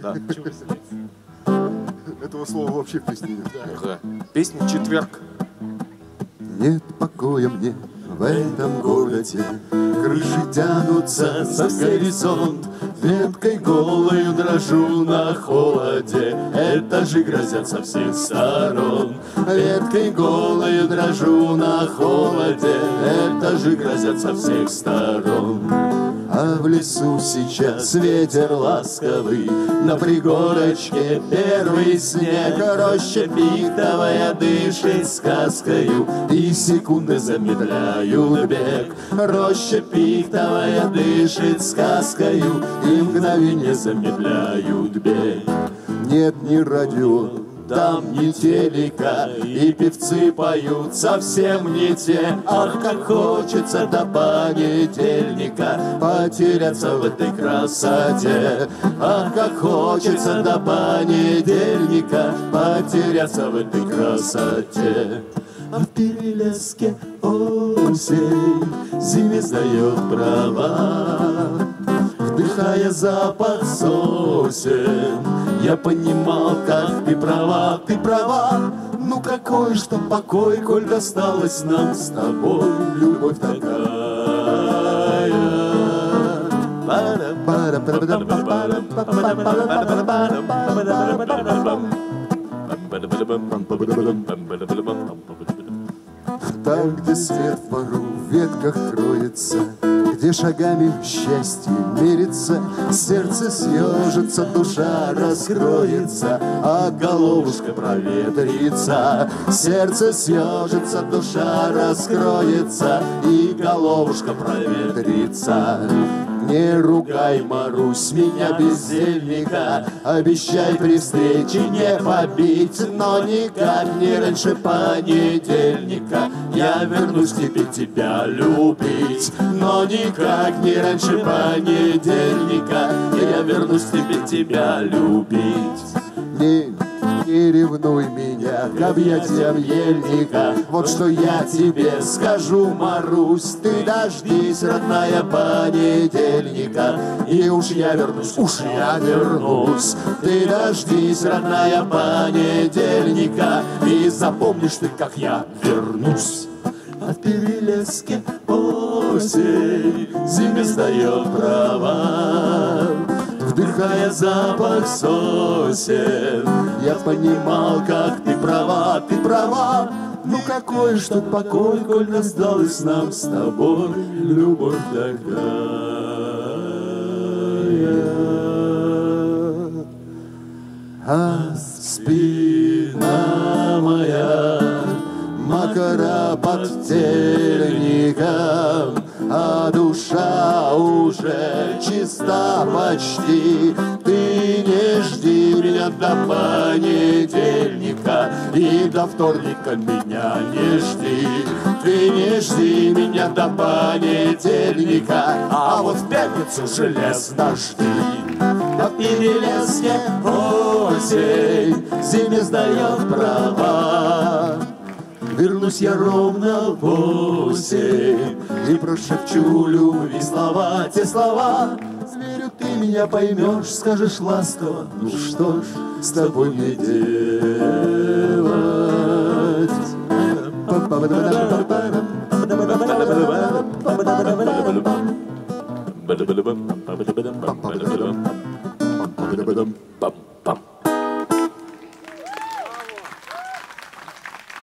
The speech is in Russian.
Да. Этого слова вообще в песне нет. Ага. Песня «Четверг». Нет покоя мне в этом городе. Крыши тянутся за горизонт. Веткой голою дрожу на холоде. Этажи грозят со всех сторон. Веткой голою дрожу на холоде. Этажи грозят со всех сторон а в лесу сейчас ветер ласковый, На пригорочке первый снег, Роща пихтовая дышит сказкою, И секунды замедляют бег. Роща пихтовая дышит сказкою, И мгновенье замедляют бег. Нет ни радио, там ни телека, и певцы поют совсем не те. Ах, как хочется до понедельника потеряться в этой красоте. Ах, как хочется до понедельника потеряться в этой красоте. А в перелеске осень зиме сдает права вдыхая запах сосен, Я понимал, как ты права, ты права, Ну какой ж там покой, коль досталась нам с тобой любовь такая. Там, где свет в пару в ветках кроется, где шагами счастье мерится, сердце съежится, душа раскроется, а головушка проветрится. Сердце съежится, душа раскроется, и головушка проветрится. Не ругай, Марусь, меня бездельника, Обещай при встрече не побить, Но никак не раньше понедельника. Я вернусь к тебе тебя любить, Но никак не раньше понедельника. Я вернусь к тебе тебя любить. Не ревнуй меня к объятиям ельника. Вот что я тебе скажу, Марусь, ты дождись, родная, понедельника. И уж я вернусь, уж я вернусь. Ты дождись, родная, понедельника. И запомнишь ты, как я вернусь. В перелеске осень зиме сдает права вдыхая запах сосен. Я понимал, как ты права, ты права, ну какой ж тот покой, коль досталась нам с тобой любовь такая. А спина моя макара под тельником, а душа уже чиста почти. Ты не жди меня до понедельника и до вторника меня не жди. Ты не жди меня до понедельника, а вот в пятницу железно жди. На перелеске осень зиме сдает права. Вернусь я ровно в восемь И прошепчу любви слова, те слова Верю, ты меня поймешь, скажешь ласково Ну что ж, с тобой мне делать?